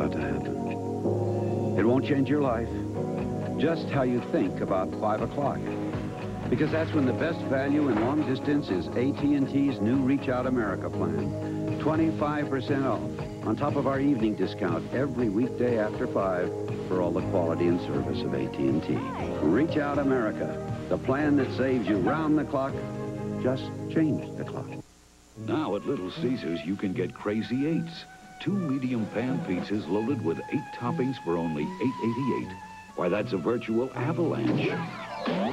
about to happen. It won't change your life, just how you think about 5 o'clock. Because that's when the best value in long distance is AT&T's new Reach Out America plan. 25% off, on top of our evening discount every weekday after 5 for all the quality and service of AT&T. Reach Out America, the plan that saves you round the clock. Just change the clock. Now at Little Caesars, you can get Crazy Eights. Two medium pan pizzas loaded with eight toppings for only $8.88. Why, that's a virtual avalanche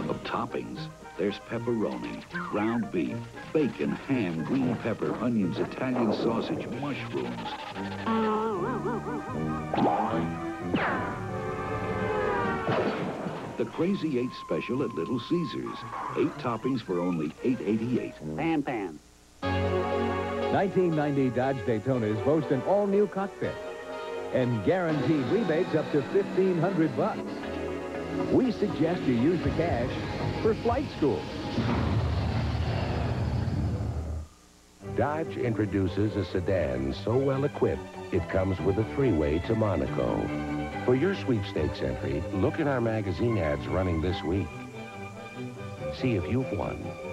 of toppings. There's pepperoni, ground beef, bacon, ham, green pepper, onions, Italian sausage, mushrooms. The Crazy Eight special at Little Caesars. Eight toppings for only $8.88. Pan Pan. 1990 Dodge Daytonas boast an all-new cockpit and guaranteed rebates up to 1500 bucks. We suggest you use the cash for flight school. Dodge introduces a sedan so well equipped, it comes with a three-way to Monaco. For your sweepstakes entry, look at our magazine ads running this week. See if you've won.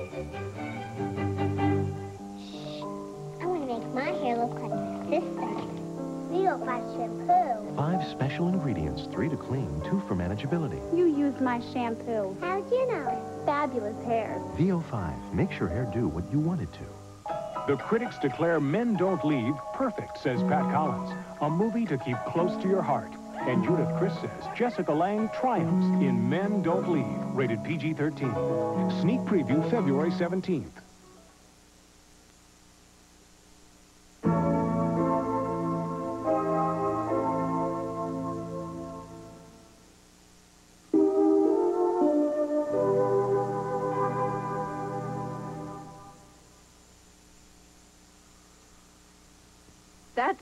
Real fast shampoo. Five special ingredients, three to clean, two for manageability. You used my shampoo. How'd you know? Fabulous hair. VO5 makes your hair do what you want it to. The critics declare Men Don't Leave perfect, says Pat Collins. A movie to keep close to your heart. And Judith Crist says Jessica Lange triumphs in Men Don't Leave, rated PG-13. Sneak preview February 17th.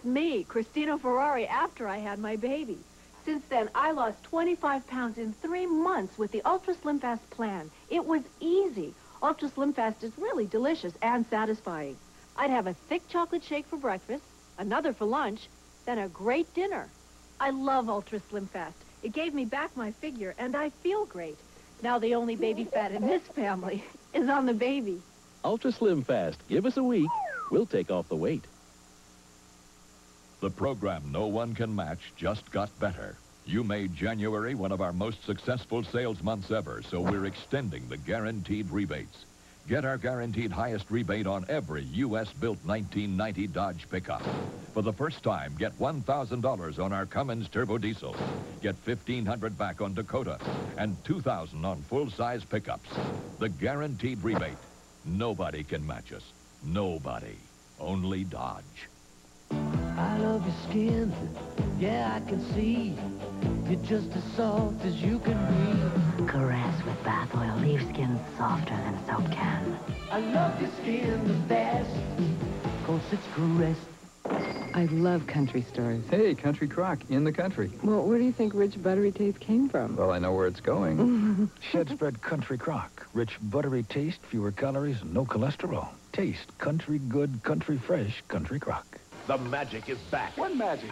Me, Christina Ferrare, after I had my baby. Since then, I lost 25 pounds in three months with the Ultra Slim Fast plan. It was easy. Ultra Slim Fast is really delicious and satisfying. I'd have a thick chocolate shake for breakfast, another for lunch, then a great dinner. I love Ultra Slim Fast. It gave me back my figure, and I feel great. Now the only baby fat in this family is on the baby. Ultra Slim Fast. Give us a week. We'll take off the weight. The program no one can match just got better. You made January one of our most successful sales months ever, so we're extending the guaranteed rebates. Get our guaranteed highest rebate on every U.S.-built 1990 Dodge pickup. For the first time, get $1,000 on our Cummins Turbo Diesel. Get $1,500 back on Dakota and $2,000 on full-size pickups. The guaranteed rebate. Nobody can match us. Nobody. Only Dodge. I love your skin. Yeah, I can see. You're just as soft as you can be. Caress with bath oil leaves skin softer than soap can. I love your skin the best. Cause it's caressed. I love country stores. Hey, Country Crock, in the country. Well, where do you think rich buttery taste came from? Well, I know where it's going. Shed spread country crock. Rich buttery taste, fewer calories, and no cholesterol. Taste country good, country fresh, country crock. The magic is back. What magic?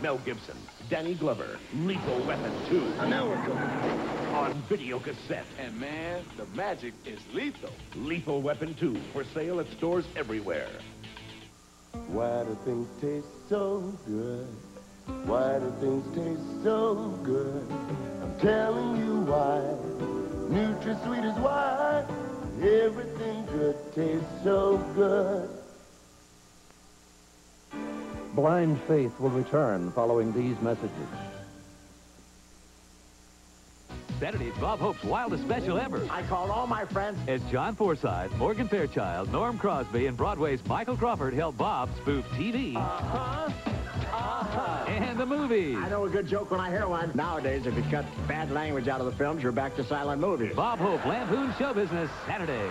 Mel Gibson, Danny Glover, Lethal Weapon 2. And now we're cooking. On video cassette. And man, the magic is lethal. Lethal Weapon 2 for sale at stores everywhere. Why do things taste so good? Why do things taste so good? I'm telling you why. NutraSweet is why. Everything good tastes so good. Blind faith will return following these messages. Saturday's Bob Hope's wildest special ever. I called all my friends. As John Forsythe, Morgan Fairchild, Norm Crosby, and Broadway's Michael Crawford help Bob spoof TV. Uh-huh. Uh-huh. And the movies. I know a good joke when I hear one. Nowadays, if you cut bad language out of the films, you're back to silent movies. Bob Hope, Lampoon Show Business, Saturday.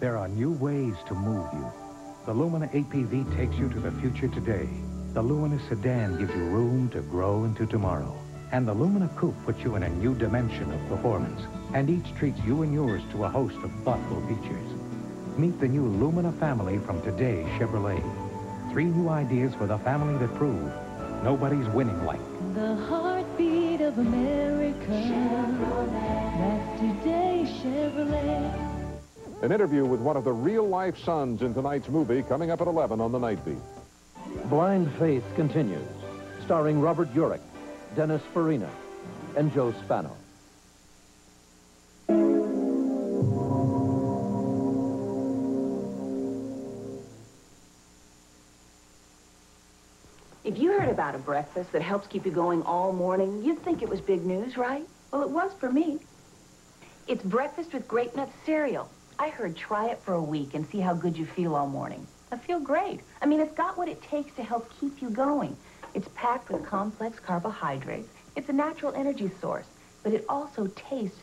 There are new ways to move you. The Lumina APV takes you to the future today. The Lumina sedan gives you room to grow into tomorrow. And the Lumina Coupe puts you in a new dimension of performance. And each treats you and yours to a host of thoughtful features. Meet the new Lumina family from today Chevrolet. three new ideas for the family that prove nobody's winning like The heartbeat of America. That's today Chevrolet. An interview with one of the real-life sons in tonight's movie coming up at 11 on the Night Beat. Blind Faith continues, starring Robert Urich, Dennis Farina, and Joe Spano. If you heard about a breakfast that helps keep you going all morning, you'd think it was big news, right? Well, it was for me. It's breakfast with grape nut cereal. I heard try it for a week and see how good you feel all morning. I feel great. I mean, it's got what it takes to help keep you going. It's packed with complex carbohydrates. It's a natural energy source, but it also tastes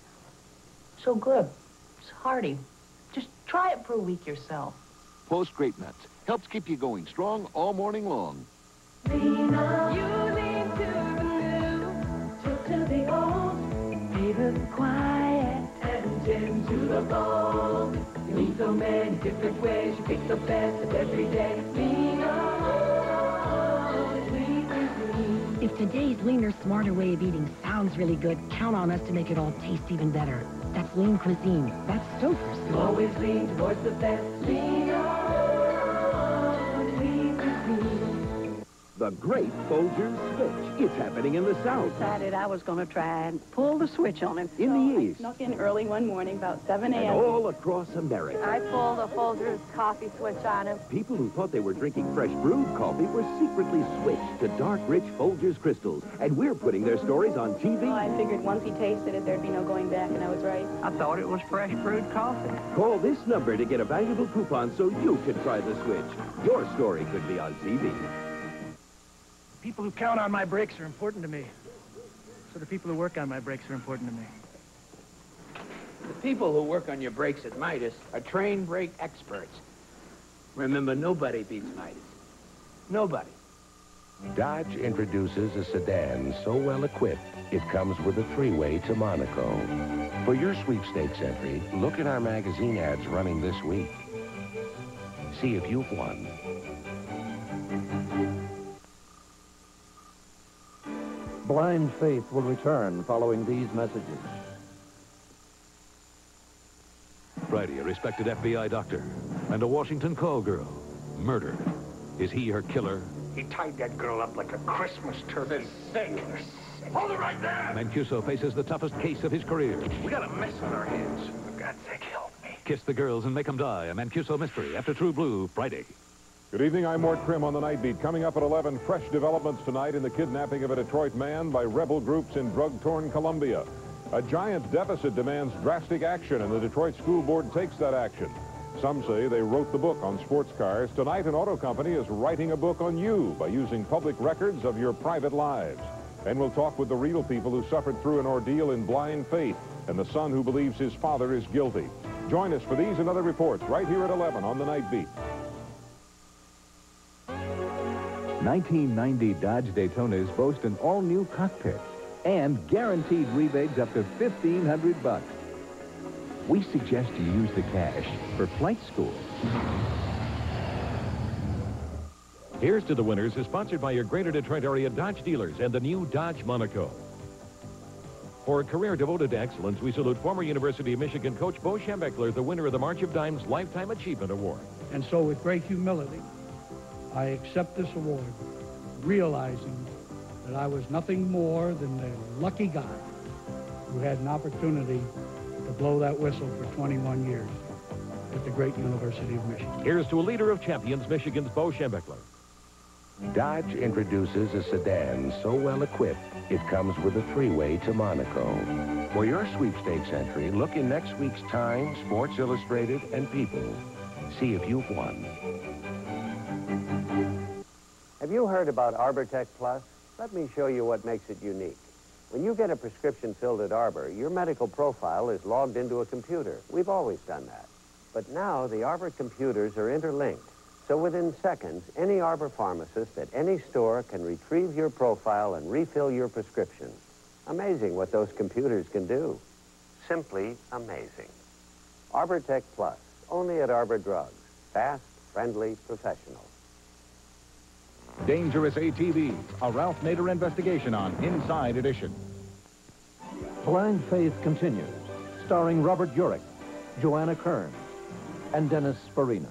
so good. It's hearty. Just try it for a week yourself. Post Grape Nuts helps keep you going strong all morning long. You lean to the new, took to the old, gave so many different ways, you pick the best of every day. On. If today's leaner, smarter way of eating sounds really good, count on us to make it all taste even better. That's lean cuisine. That's Stouffer's. Always lean towards the best. Lean The great Folgers Switch. It's happening in the South. decided I was going to try and pull the switch on him. In the East. Snuck in early one morning, about 7 And a.m. all across America. I pulled a Folgers coffee switch on him. People who thought they were drinking fresh brewed coffee were secretly switched to dark, rich Folgers crystals. And we're putting their stories on TV. Well, I figured once he tasted it, there'd be no going back, and I was right. I thought it was fresh brewed coffee. Call this number to get a valuable coupon so you can try the switch. Your story could be on TV. People who count on my brakes are important to me. So the people who work on my brakes are important to me. The people who work on your brakes at Midas are trained brake experts. Remember, nobody beats Midas. Nobody. Dodge introduces a sedan so well equipped, it comes with a three-way to Monaco. For your sweepstakes entry, look at our magazine ads running this week. See if you've won. Blind Faith will return following these messages. Friday, a respected FBI doctor and a Washington call girl murdered. Is he her killer? He tied that girl up like a Christmas turkey. Sick. Hold it right there! Mancuso faces the toughest case of his career. We got a mess on our hands. For God's sake, help me. Kiss the girls and make them die. A Mancuso mystery after True Blue, Friday. Good evening, I'm Mort Krim on the Night Beat. Coming up at 11, fresh developments tonight in the kidnapping of a Detroit man by rebel groups in drug-torn Colombia. A giant deficit demands drastic action, and the Detroit School Board takes that action. Some say they wrote the book on sports cars. Tonight, an auto company is writing a book on you by using public records of your private lives. And we'll talk with the real people who suffered through an ordeal in blind faith and the son who believes his father is guilty. Join us for these and other reports right here at 11 on the Night Beat. 1990 Dodge Daytonas boast an all-new cockpit and guaranteed rebates up to 1500 bucks. We suggest you use the cash for flight school. Here's to the Winners is sponsored by your Greater Detroit area Dodge dealers and the new Dodge Monaco. For a career devoted to excellence, we salute former University of Michigan coach Bo Schembechler, the winner of the March of Dimes Lifetime Achievement Award. And so with great humility, I accept this award, realizing that I was nothing more than the lucky guy who had an opportunity to blow that whistle for 21 years at the great University of Michigan. Here's to a leader of champions, Michigan's Bo Schembechler. Dodge introduces a sedan so well equipped, it comes with a three-way to Monaco. For your sweepstakes entry, look in next week's Time, Sports Illustrated, and People. See if you've won. You heard about ArborTech Plus? Let me show you what makes it unique. When you get a prescription filled at Arbor, your medical profile is logged into a computer. We've always done that. But now the Arbor computers are interlinked. So within seconds, any Arbor pharmacist at any store can retrieve your profile and refill your prescription. Amazing what those computers can do. Simply amazing. ArborTech Plus, only at Arbor Drugs. Fast, friendly, professional. Dangerous ATVs, a Ralph Nader investigation on Inside Edition. Blind Faith continues, starring Robert Urich, Joanna Kern, and Dennis Farina.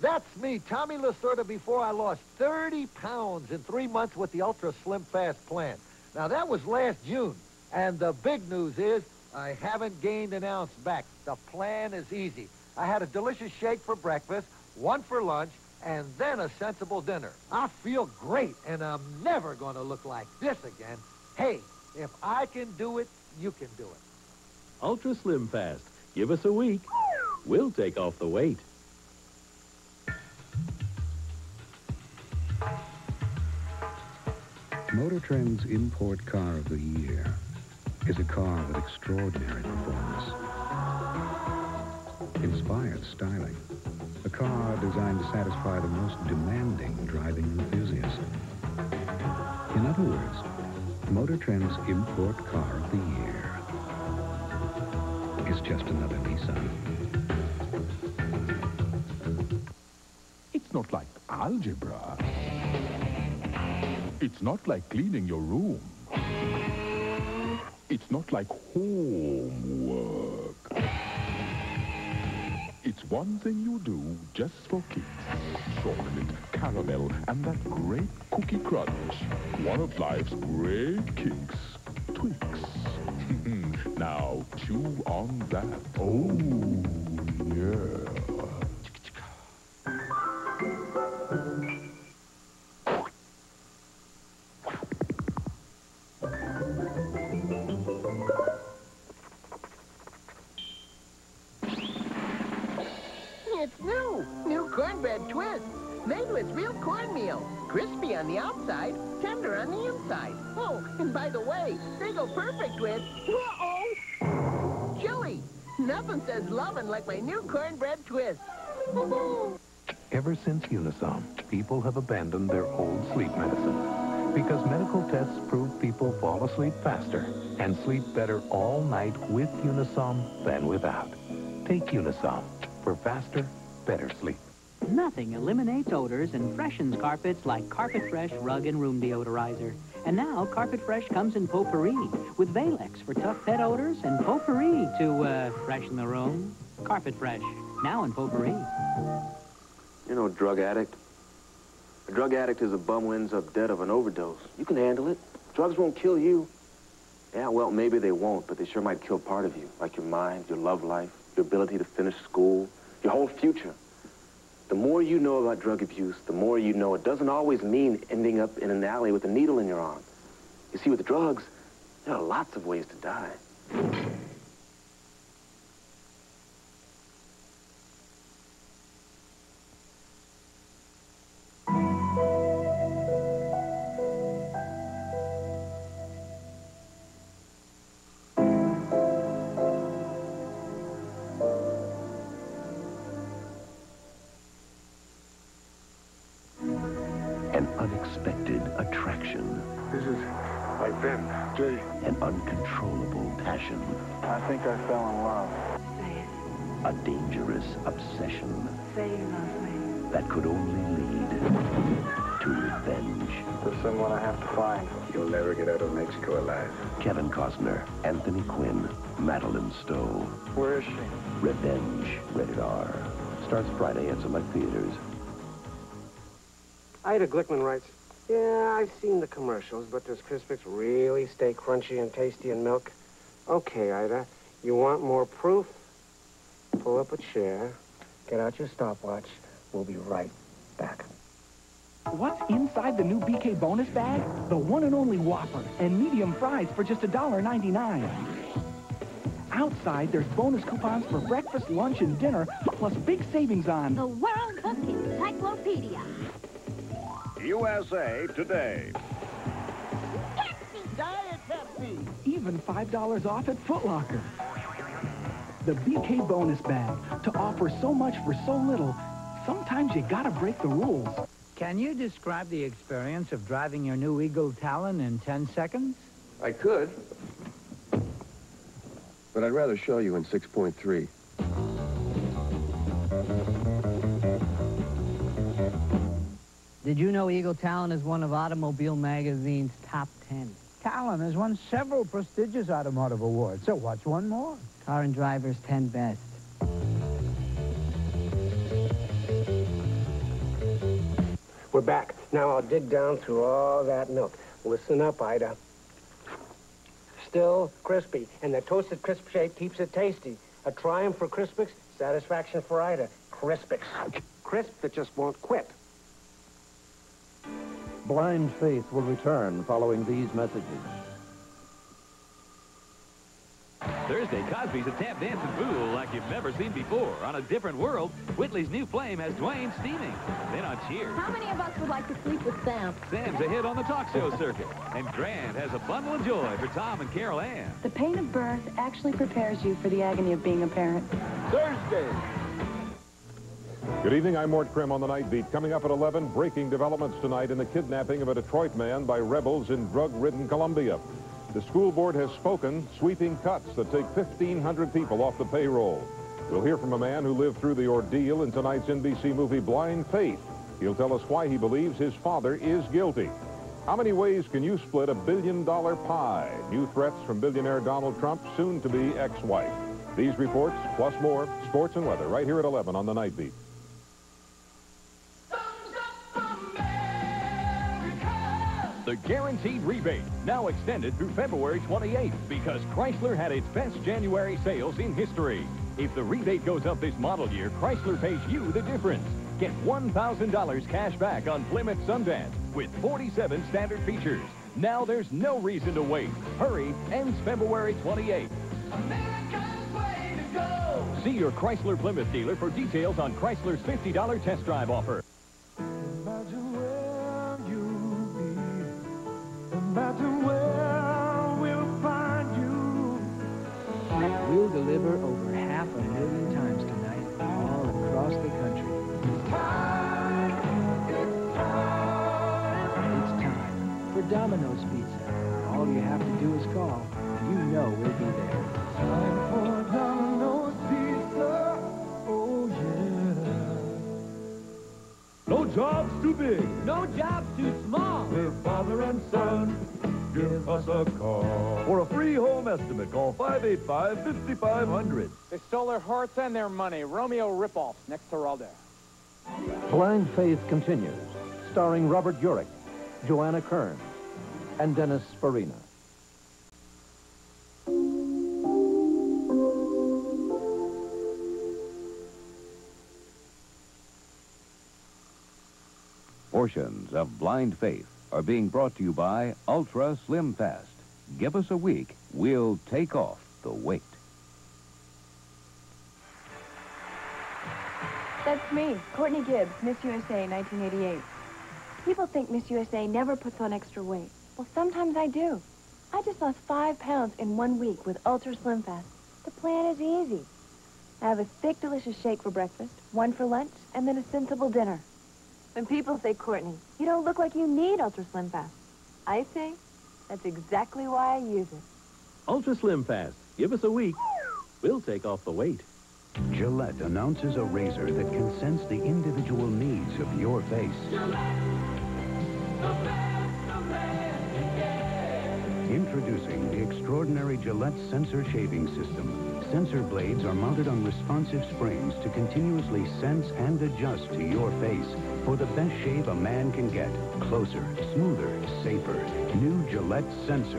That's me, Tommy Lasorda, before I lost 30 pounds in three months with the Ultra Slim Fast plan. Now, that was last June. And the big news is I haven't gained an ounce back. The plan is easy. I had a delicious shake for breakfast, one for lunch, and then a sensible dinner. I feel great, and I'm never going to look like this again. Hey, if I can do it, you can do it. Ultra Slim Fast. Give us a week. We'll take off the weight. Motor Trend's Import Car of the Year is a car with extraordinary performance. Inspired styling. A car designed to satisfy the most demanding driving enthusiast. In other words, Motor Trend's Import Car of the Year is just another Nissan. It's not like algebra. It's not like cleaning your room. It's not like homework. It's one thing you do just for kids. Chocolate, caramel, and that great cookie crunch. One of life's great kicks. Twix. now, chew on that. Oh, yeah. Made with real cornmeal. Crispy on the outside, tender on the inside. Oh, and by the way, they go perfect with... Uh-oh! Chili. Nothing says lovin' like my new cornbread twist. Ever since Unisom, people have abandoned their old sleep medicine. Because medical tests prove people fall asleep faster and sleep better all night with Unisom than without. Take Unisom for faster, better sleep. Nothing eliminates odors and freshens carpets like Carpet Fresh Rug and Room Deodorizer. And now Carpet Fresh comes in potpourri with Valex for tough pet odors and potpourri to uh, freshen the room. Carpet Fresh, now in potpourri. You know, drug addict. A drug addict is a bum who ends up dead of an overdose. You can handle it. Drugs won't kill you. Yeah, well, maybe they won't, but they sure might kill part of you, like your mind, your love life, your ability to finish school, your whole future. The more you know about drug abuse, the more you know it doesn't always mean ending up in an alley with a needle in your arm. You see, with drugs, there are lots of ways to die. I fell in. A dangerous obsession Say you love me. that could only lead to revenge. There's someone I have to find. You'll never get out of Mexico alive. Kevin Costner, Anthony Quinn, Madeleine Stowe. Where is she? Revenge, rated R. Starts Friday at select theaters. Ida Glickman writes, Yeah, I've seen the commercials, but does Crispix really stay crunchy and tasty in milk? Okay, Ida, you want more proof? Pull up a chair, get out your stopwatch. We'll be right back. What's inside the new BK bonus bag? The one and only Whopper and medium fries for just $1.99. Outside, there's bonus coupons for breakfast, lunch, and dinner, plus big savings on... The World Book Encyclopedia. USA Today. Diet Pepsi! Even $5 off at Foot Locker. The BK bonus bag. To offer so much for so little, sometimes you gotta break the rules. Can you describe the experience of driving your new Eagle Talon in 10 seconds? I could. but I'd rather show you in 6.3. Did you know Eagle Talon is one of Automobile Magazine's top 10? Talon has won several prestigious automotive awards, so what's one more? Car and Driver's 10 Best. We're back. Now I'll dig down through all that milk. Listen up, Ida. Still crispy, and the toasted crisp shape keeps it tasty. A triumph for Crispix, satisfaction for Ida. Crispix. Crisp that just won't quit. Blind Faith will return following these messages. Thursday, Cosby's a tap dancing fool like you've never seen before. On a different world, Whitley's new flame has Dwayne steaming. Then on Cheers, How many of us would like to sleep with Sam? Sam's a hit on the talk show circuit. And Grand has a bundle of joy for Tom and Carol Ann. The pain of birth actually prepares you for the agony of being a parent. Thursday. Good evening, I'm Mort Krim on the Night Beat. Coming up at 11, breaking developments tonight in the kidnapping of a Detroit man by rebels in drug-ridden Colombia. The school board has spoken, sweeping cuts that take 1,500 people off the payroll. We'll hear from a man who lived through the ordeal in tonight's NBC movie Blind Faith. He'll tell us why he believes his father is guilty. How many ways can you split a billion-dollar pie? New threats from billionaire Donald Trump, soon to be ex-wife. These reports, plus more, sports and weather, right here at 11 on the Night Beat. The guaranteed rebate, now extended through February 28th because Chrysler had its best January sales in history. If the rebate goes up this model year, Chrysler pays you the difference. Get $1,000 cash back on Plymouth Sundance with 47 standard features. Now there's no reason to wait. Hurry, ends February 28th. See your Chrysler Plymouth dealer for details on Chrysler's $50 test drive offer. Big. No job's too small. We're father and son. Give us a call. For a free home estimate, call 585-5500. They stole their hearts and their money. Romeo ripoff next to Ralder. Blind Faith continues, starring Robert Urich, Joanna Kern, and Dennis Farina. Portions of Blind Faith are being brought to you by Ultra Slim Fast. Give us a week, we'll take off the weight. That's me, Courtney Gibbs, Miss USA 1988. People think Miss USA never puts on extra weight. Well, sometimes I do. I just lost five pounds in one week with Ultra Slim Fast. The plan is easy. I have a thick, delicious shake for breakfast, one for lunch, and then a sensible dinner. When people say, Courtney, you don't look like you need Ultra Slim Fast, I say, that's exactly why I use it. Ultra Slim Fast. Give us a week. We'll take off the weight. Gillette announces a razor that can sense the individual needs of your face. Introducing the extraordinary Gillette Sensor Shaving System. Sensor blades are mounted on responsive springs to continuously sense and adjust to your face for the best shave a man can get. Closer, smoother, safer. New Gillette Sensor.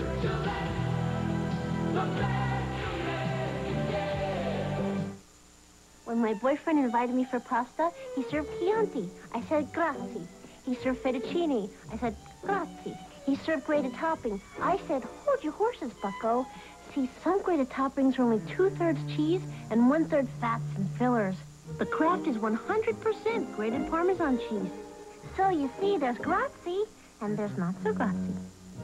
When my boyfriend invited me for pasta, he served Chianti. I said grazie. He served fettuccine. I said grazie. He served grated topping. I said, hold your horses, bucko. See, some grated toppings are only two-thirds cheese and one-third fats and fillers. The Kraft is 100% grated Parmesan cheese. So you see, there's grazie and there's not so grazie.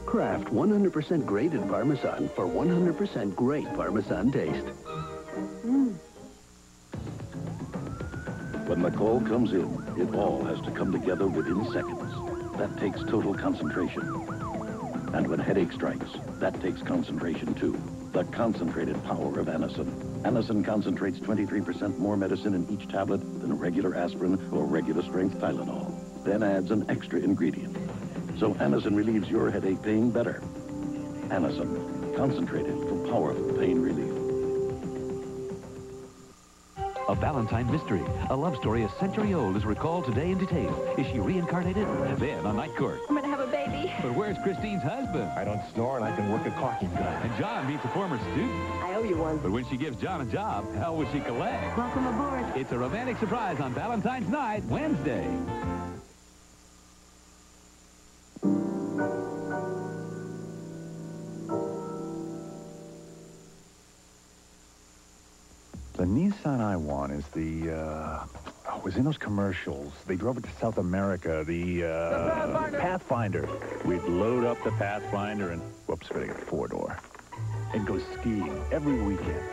Kraft 100% grated Parmesan for 100% great Parmesan taste. Mmm. When the call comes in, it all has to come together within seconds. That takes total concentration. And when headache strikes, that takes concentration too. The concentrated power of Anacin. Anacin concentrates 23% more medicine in each tablet than regular aspirin or regular strength Tylenol. Then adds an extra ingredient. So Anacin relieves your headache pain better. Anacin, concentrated for powerful pain relief. A Valentine mystery. A love story a century old is recalled today in detail. Is she reincarnated? Then on Night Court. I'm gonna have a baby. But where's Christine's husband? I don't snore and I can work a caulking gun. And John meets a former student. I owe you one. But when she gives John a job, how will she collect? Welcome aboard. It's a romantic surprise on Valentine's night, Wednesday. Nissan I want is the, uh, oh, was in those commercials. They drove it to South America, the, uh, Pathfinder. We'd load up the Pathfinder and, whoops, better get a four-door, and go skiing every weekend.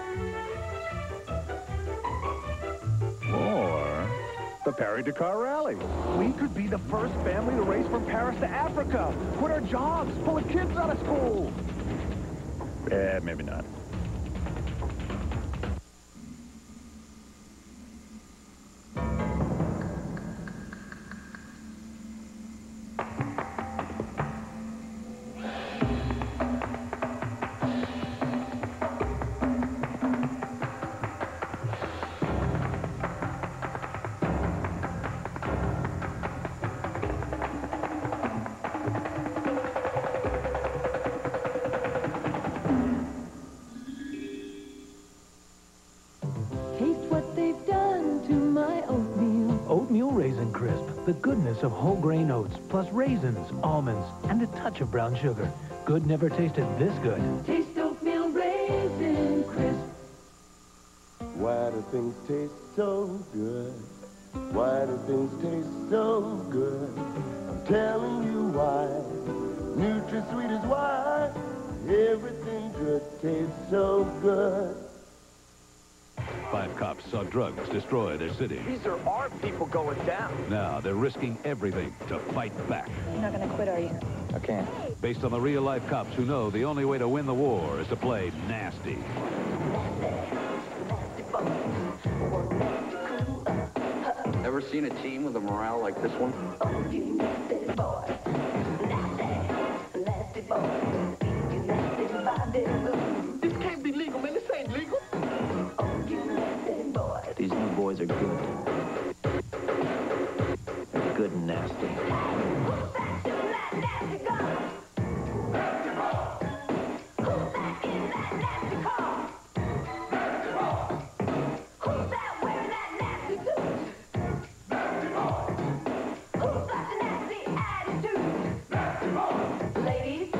Or the Paris Dakar Rally. We could be the first family to race from Paris to Africa. Quit our jobs, pull the kids out of school. Eh, maybe not. Whole grain oats, plus raisins, almonds, and a touch of brown sugar. Good never tasted this good. Taste oatmeal raisin crisp. Why do things taste so good? Why do things taste so good? I'm telling you why. NutraSweet is why. Everything good tastes so good. Five cops saw drugs destroy their city. These are our people going down. Now they're risking everything to fight back. You're not gonna quit, are you? I can't. Based on the real-life cops who know the only way to win the war is to play nasty. Ever seen a team with a morale like this one? This are good. They're good and nasty. Ladies,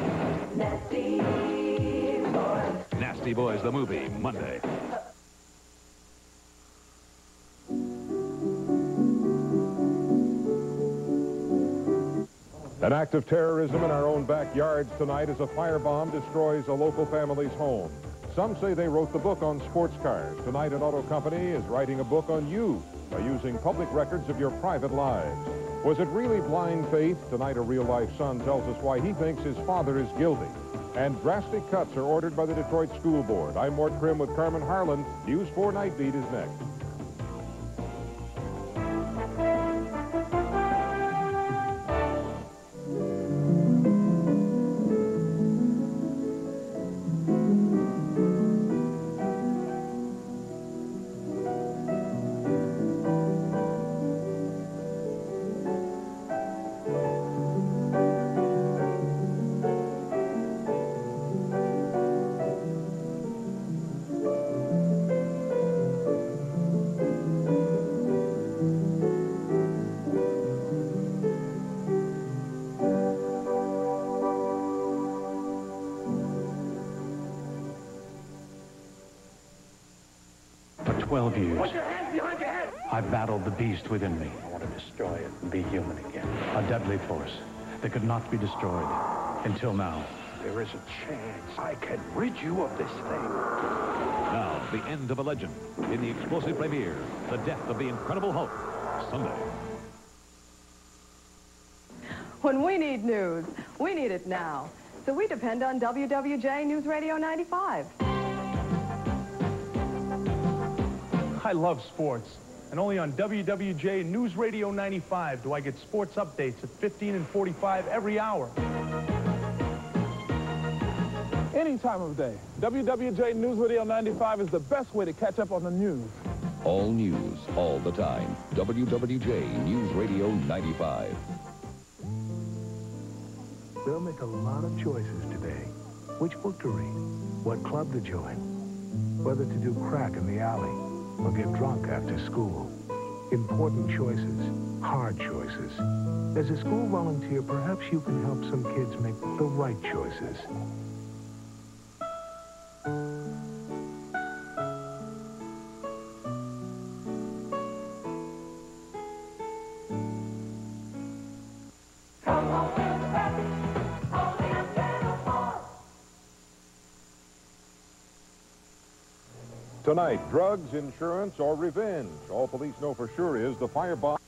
nasty boys. Nasty Boys, the movie, Monday. An act of terrorism in our own backyards tonight as a firebomb destroys a local family's home. Some say they wrote the book on sports cars. Tonight, an auto company is writing a book on you by using public records of your private lives. Was it really blind faith? Tonight, a real-life son tells us why he thinks his father is guilty. And drastic cuts are ordered by the Detroit School Board. I'm Mort Krim with Carmen Harlan. News 4 Night Beat is next. 12 years, Put your hands behind your head. I battled the beast within me. I want to destroy it and be human again. A deadly force that could not be destroyed. Until now. There is a chance I can rid you of this thing. Now, the end of a legend in the explosive premiere, The Death of the Incredible Hulk, Sunday. When we need news, we need it now. So we depend on WWJ News Radio 95. I love sports. And only on WWJ News Radio 95 do I get sports updates at 15 and 45 every hour. Any time of day, WWJ News Radio 95 is the best way to catch up on the news. All news, all the time. WWJ News Radio 95. They'll make a lot of choices today. Which book to read, what club to join, whether to do crack in the alley or get drunk after school. Important choices, hard choices. As a school volunteer, perhaps you can help some kids make the right choices. Tonight, drugs, insurance, or revenge. All police know for sure is the firebomb.